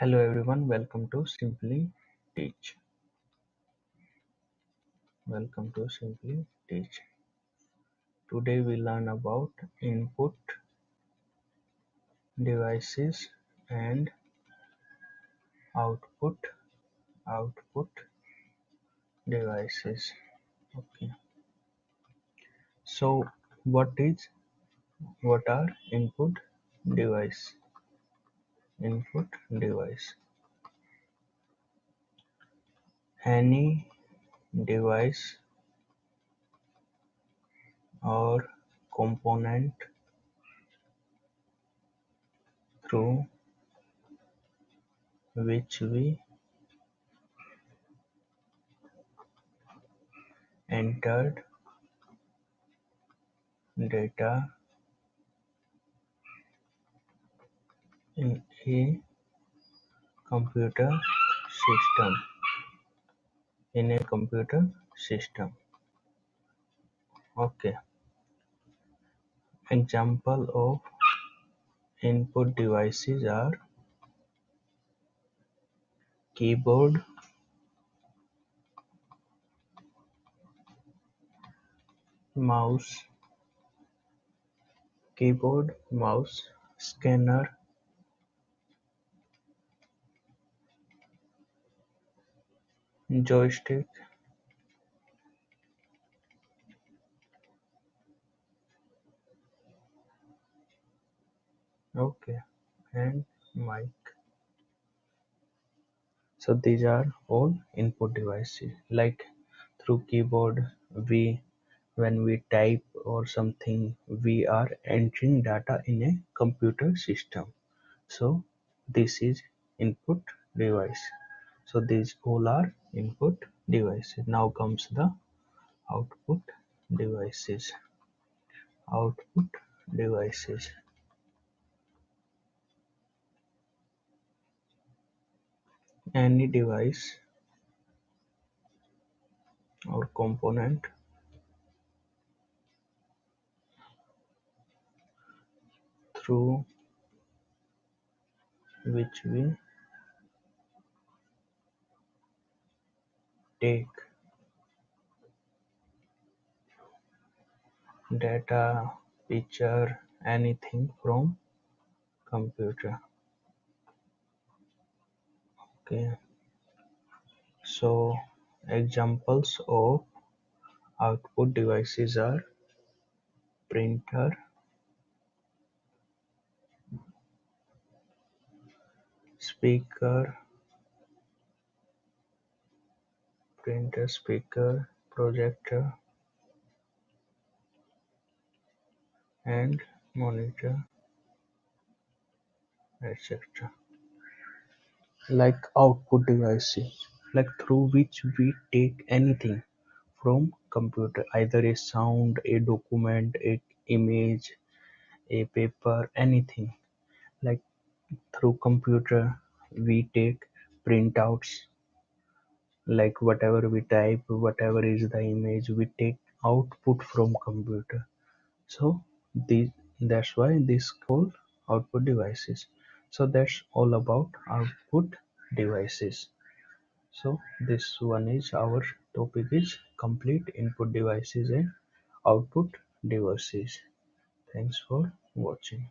Hello everyone, welcome to Simply Teach. Welcome to Simply Teach. Today we learn about input devices and output output devices. Okay. So what is what are input device? Input device. Any device or component through which we entered data a computer system in a computer system okay example of input devices are keyboard mouse keyboard mouse scanner joystick. Okay and mic. So these are all input devices like through keyboard we when we type or something we are entering data in a computer system. So this is input device. So these all are input devices. Now comes the output devices. Output devices. Any device or component through which we take data picture anything from computer. Okay. So examples of output devices are printer speaker printer speaker projector and monitor etc like output devices like through which we take anything from computer either a sound a document a image a paper anything. Like through computer we take printouts like whatever we type whatever is the image we take output from computer. So this that's why this called output devices. So that's all about output devices. So this one is our topic is complete input devices and output devices. Thanks for watching